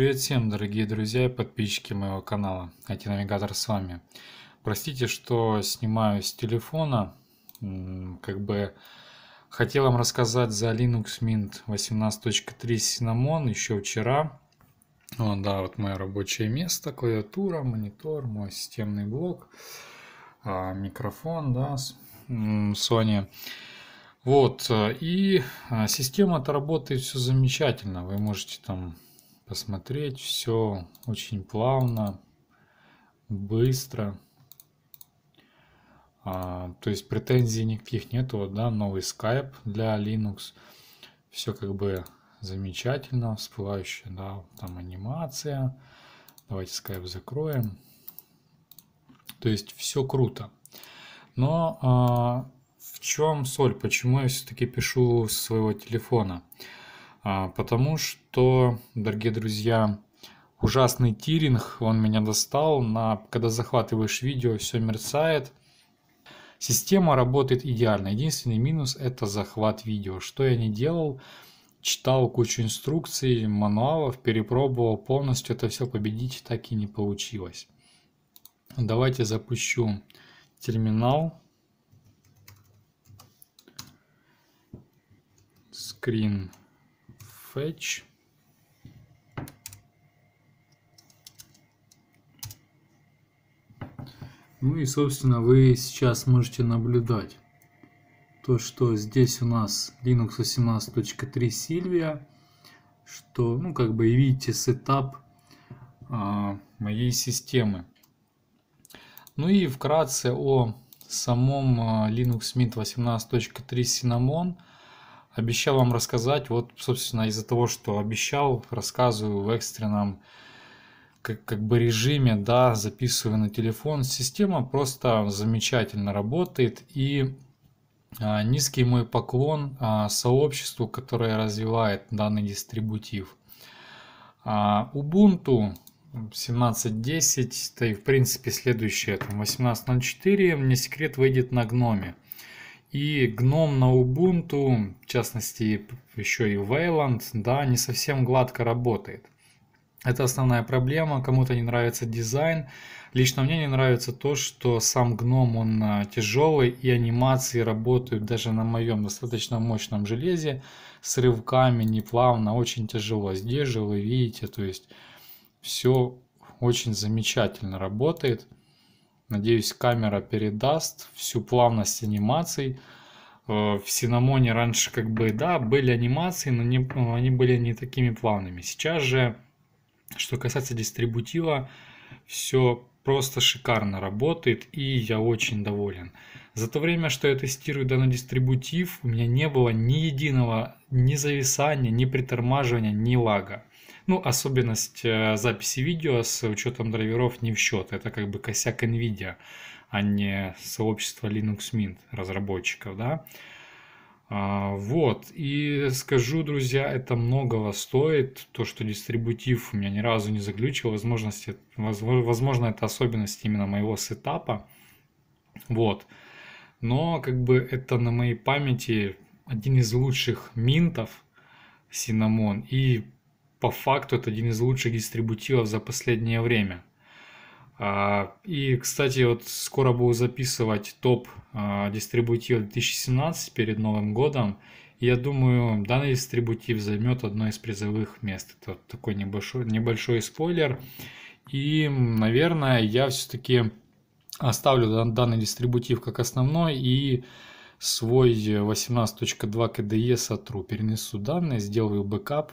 Привет всем, дорогие друзья и подписчики моего канала. IT-навигатор с вами. Простите, что снимаю с телефона. Как бы хотел вам рассказать за Linux Mint 18.3 Cinnamon еще вчера. Вот, да, вот мое рабочее место, клавиатура, монитор, мой системный блок, а, микрофон, да, Sony. Вот, э, и а, система-то работает все замечательно. Вы можете там посмотреть все очень плавно, быстро. А, то есть претензий никаких нету. Да, новый Skype для Linux. Все как бы замечательно, всплывающая, да, там анимация. Давайте Skype закроем. То есть все круто. Но а, в чем соль? Почему я все-таки пишу с своего телефона? А, потому что, дорогие друзья, ужасный тиринг, он меня достал. На, когда захватываешь видео, все мерцает. Система работает идеально. Единственный минус это захват видео. Что я не делал? Читал кучу инструкций, мануалов, перепробовал полностью. Это все победить так и не получилось. Давайте запущу терминал. Screen fetch. Ну и, собственно, вы сейчас можете наблюдать то, что здесь у нас Linux 18.3 Silvia, что, ну, как бы видите сетап а, моей системы. Ну и вкратце о самом а, Linux Mint 18.3 Cinnamon – Обещал вам рассказать, вот, собственно, из-за того, что обещал, рассказываю в экстренном как, как бы режиме, да, записываю на телефон. Система просто замечательно работает и а, низкий мой поклон а, сообществу, которое развивает данный дистрибутив. А, Ubuntu 17.10, да и в принципе следующее, там 18.04, мне секрет выйдет на гноме. И гном на Ubuntu, в частности еще и Wayland, да, не совсем гладко работает. Это основная проблема, кому-то не нравится дизайн. Лично мне не нравится то, что сам гном он а, тяжелый и анимации работают даже на моем достаточно мощном железе с рывками, неплавно, очень тяжело. Здесь же вы видите, то есть все очень замечательно работает. Надеюсь, камера передаст всю плавность анимаций. Э, в Синамоне раньше как бы, да, были анимации, но не, ну, они были не такими плавными. Сейчас же, что касается дистрибутива, все просто шикарно работает и я очень доволен. За то время, что я тестирую данный дистрибутив, у меня не было ни единого ни зависания, ни притормаживания, ни лага. Ну, особенность э, записи видео с учетом драйверов не в счет. Это как бы косяк NVIDIA, а не сообщество Linux Mint разработчиков, да. А, вот, и скажу, друзья, это многого стоит, то, что дистрибутив у меня ни разу не заглючил, возможности, возможно, это особенность именно моего сетапа, вот, но как бы это на моей памяти один из лучших минтов, Cinnamon, и по факту это один из лучших дистрибутивов за последнее время. А, и, кстати, вот скоро буду записывать топ а, дистрибутива 2017 перед Новым годом. Я думаю, данный дистрибутив займет одно из призовых мест. Это такой небольшой, небольшой спойлер. И, наверное, я все-таки оставлю данный дистрибутив как основной и свой 18.2 KDE сотру. Перенесу данные, сделаю бэкап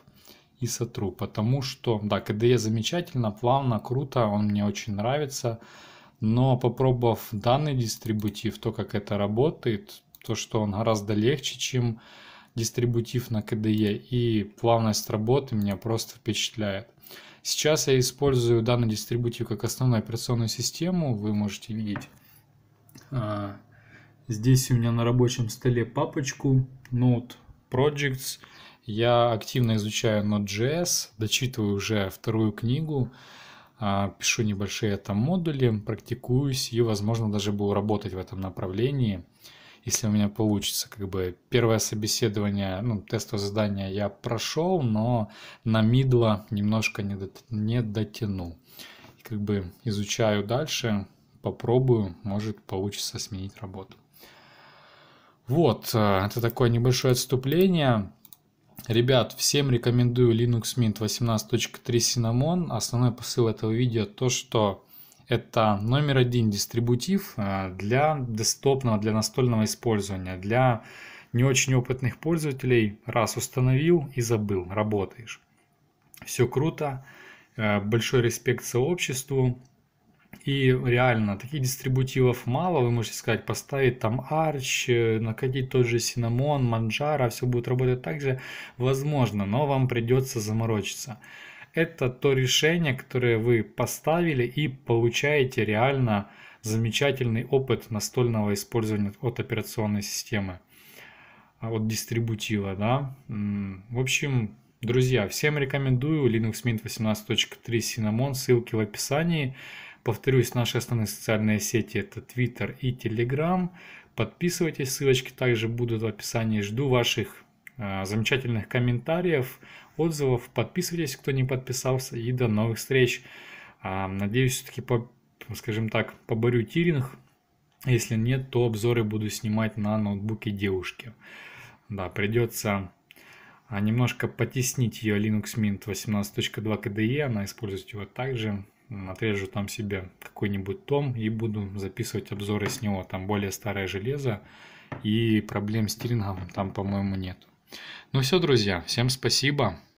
и сотру, потому что, да, KDE замечательно, плавно, круто, он мне очень нравится, но попробовав данный дистрибутив, то, как это работает, то, что он гораздо легче, чем дистрибутив на KDE, и плавность работы меня просто впечатляет. Сейчас я использую данный дистрибутив как основную операционную систему, вы можете видеть. А, здесь у меня на рабочем столе папочку Node Projects, я активно изучаю Node.js, дочитываю уже вторую книгу, а, пишу небольшие там модули, практикуюсь и, возможно, даже буду работать в этом направлении. если у меня получится. Как бы первое собеседование, ну, тестовое задание я прошел, но на мидла немножко не, дот, не дотянул. И как бы изучаю дальше, попробую, может получится сменить работу. Вот, э, это такое небольшое отступление. Ребят, всем рекомендую Linux Mint 18.3 Cinnamon. Основной посыл этого видео то, что это номер один дистрибутив э, для десктопного, для настольного использования, для не очень опытных пользователей. Раз установил и забыл, работаешь. Все круто, э, большой респект сообществу. И реально, таких дистрибутивов мало. Вы можете сказать, поставить там Arch, э, накатить тот же Cinnamon, Manjaro, все будет работать так же. Возможно, но вам придется заморочиться это то решение, которое вы поставили и получаете реально замечательный опыт настольного использования от операционной системы, а, от дистрибутива, да. В общем, друзья, всем рекомендую Linux Mint 18.3 Cinnamon, ссылки в описании. Повторюсь, наши основные социальные сети это Twitter и Telegram. Подписывайтесь, ссылочки также будут в описании. Жду ваших э, замечательных комментариев отзывов. Подписывайтесь, кто не подписался. И до новых встреч. А, надеюсь, все-таки, по, скажем так, поборю тиринг. Если нет, то обзоры буду снимать на ноутбуке девушки. Да, придется а, немножко потеснить ее Linux Mint 18.2 KDE. Она использует его также. Отрежу там себе какой-нибудь том и буду записывать обзоры с него. Там более старое железо и проблем с тирингом там, по-моему, нет. Ну все, друзья, всем спасибо.